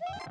Woo!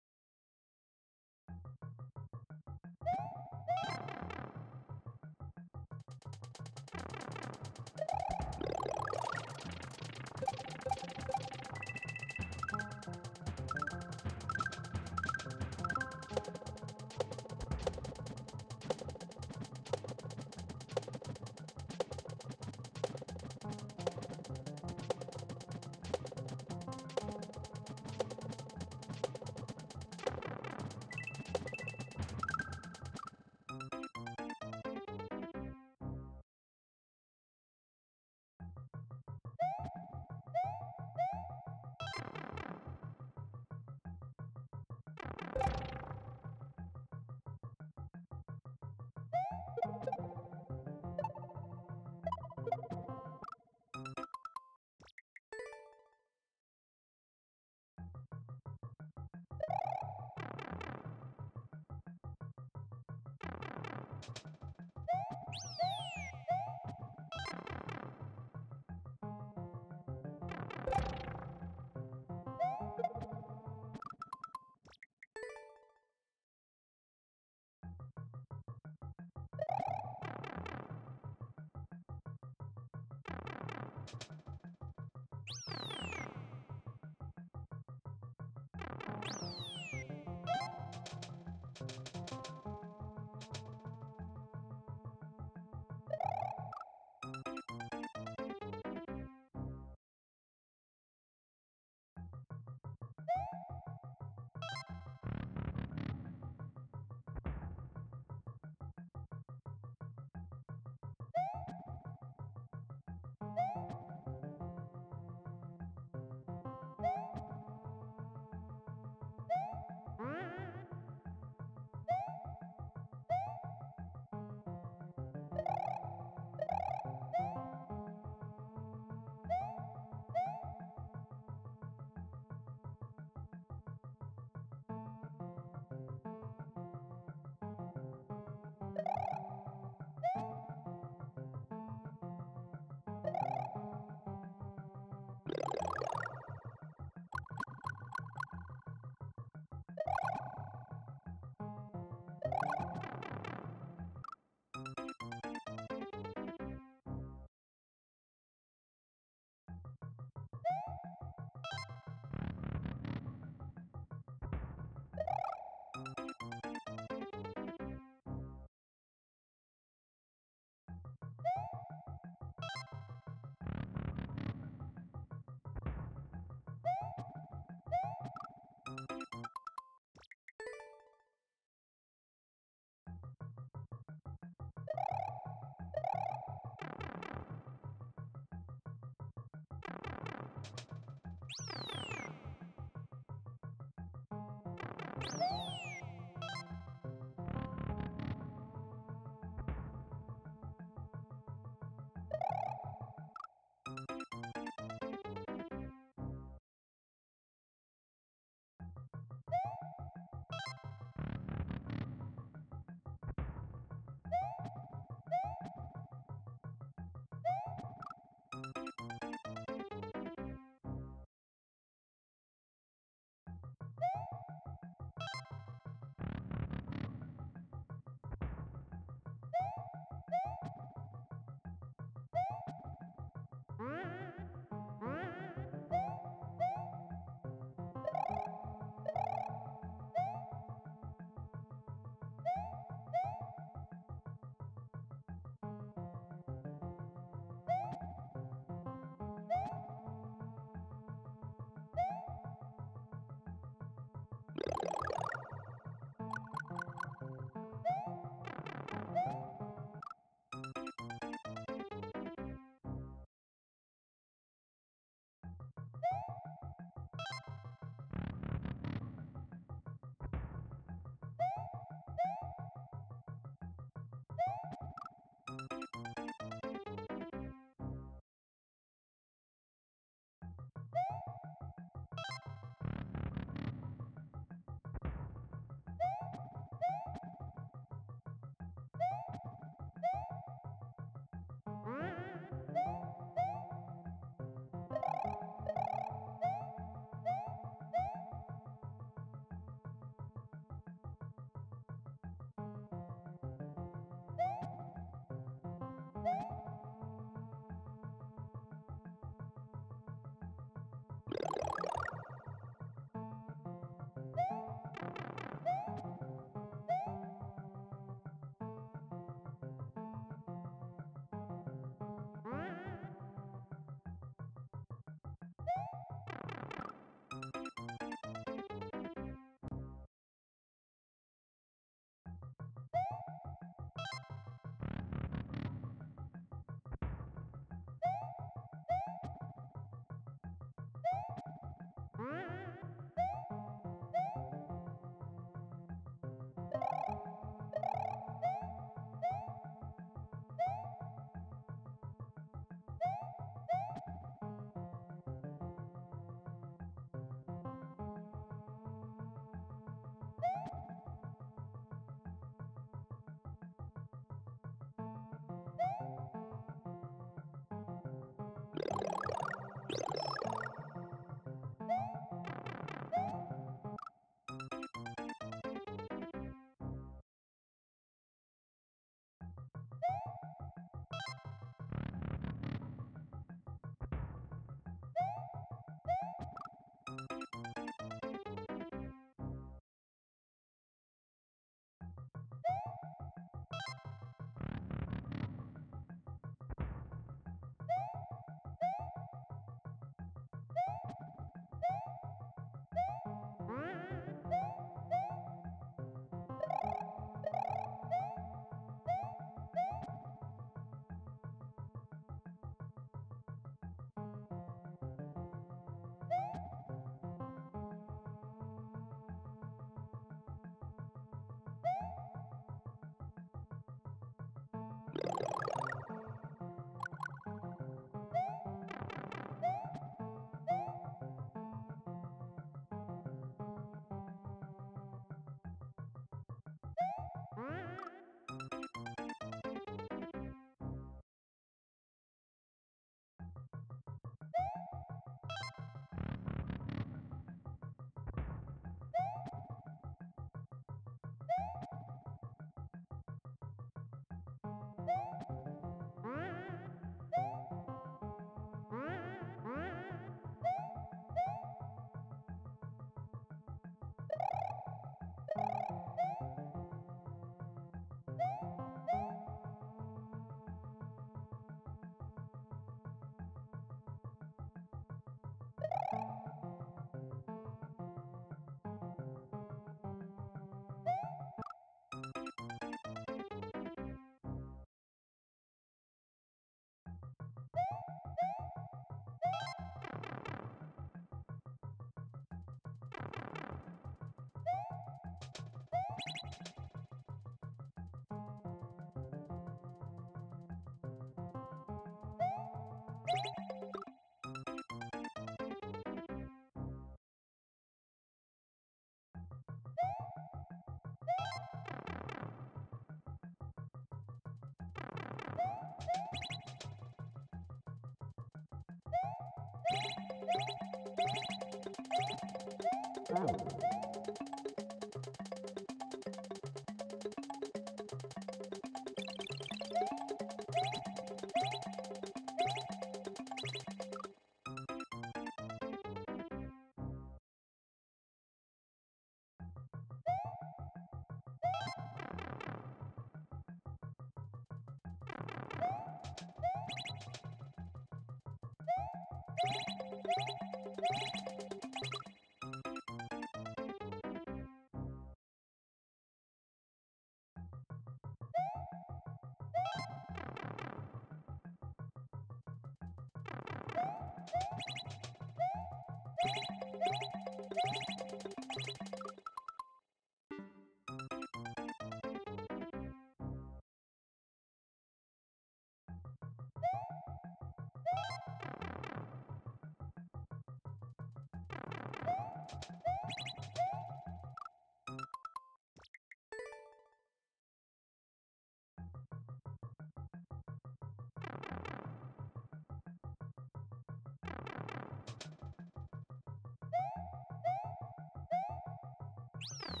Yeah.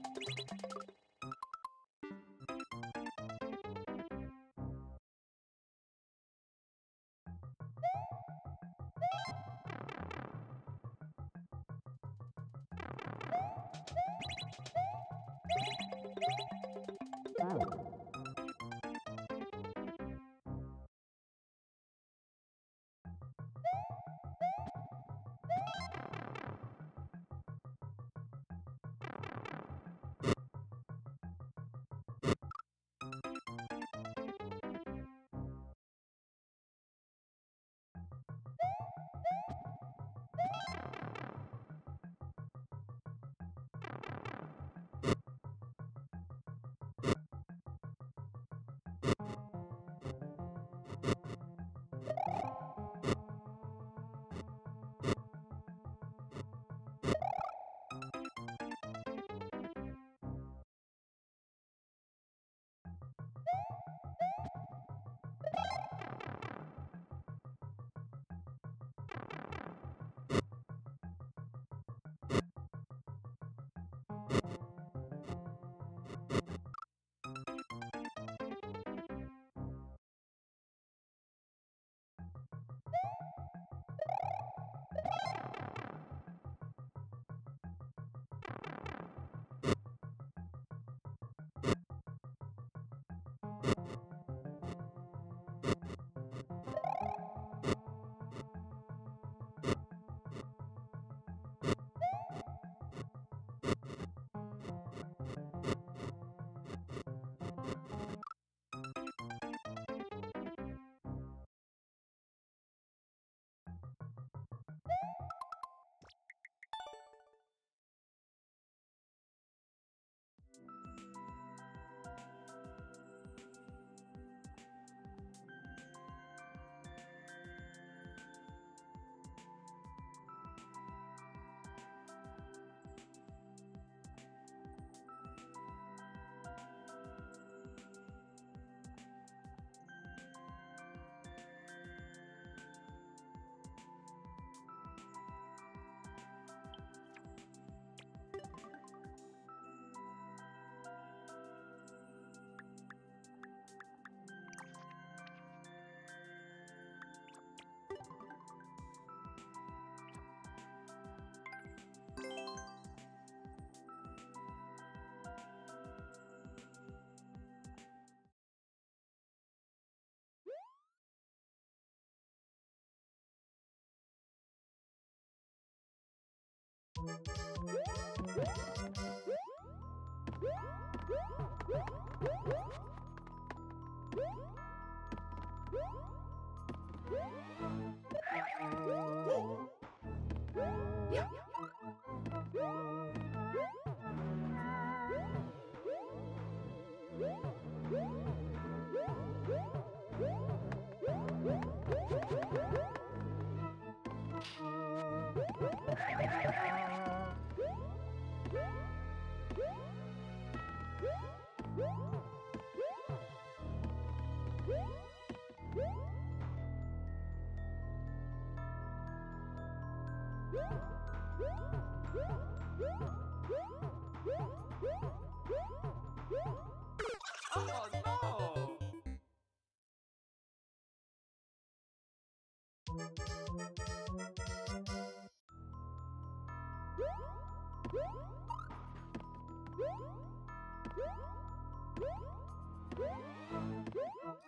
Woo!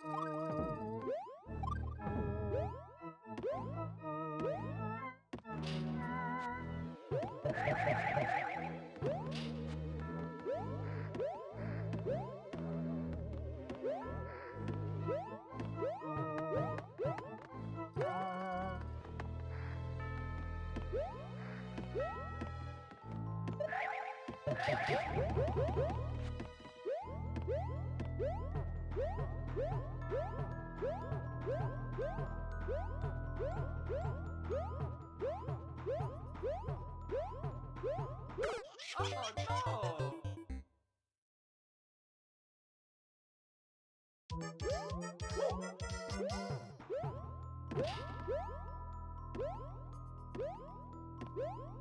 No! Oh, Woo!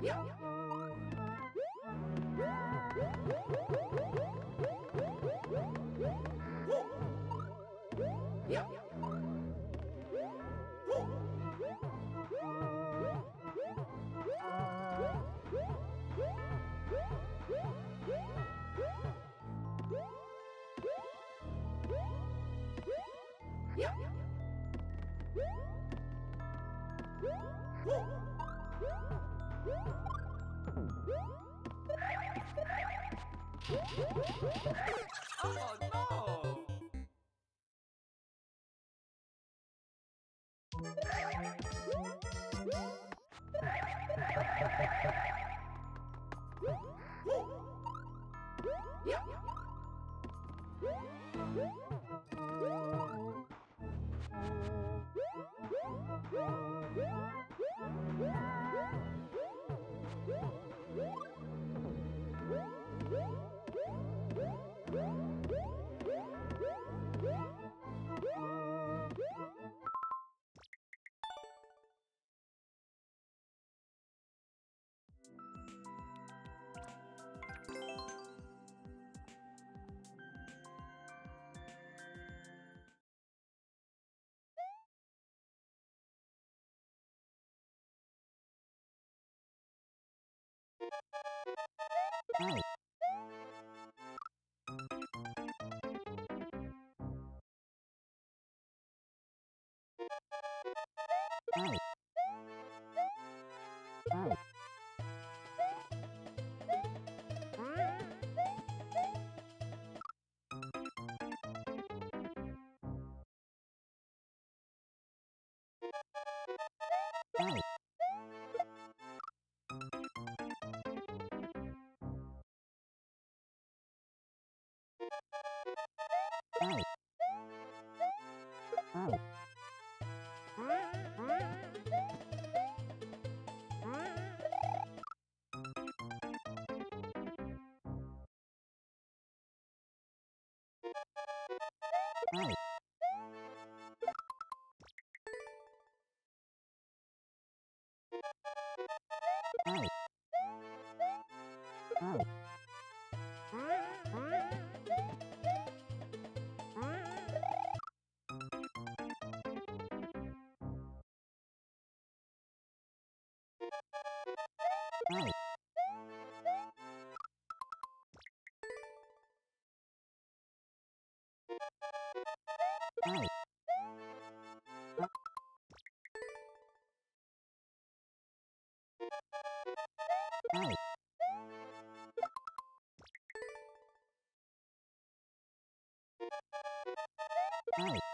Yeah. Oh no! Oh. Oh. Oh.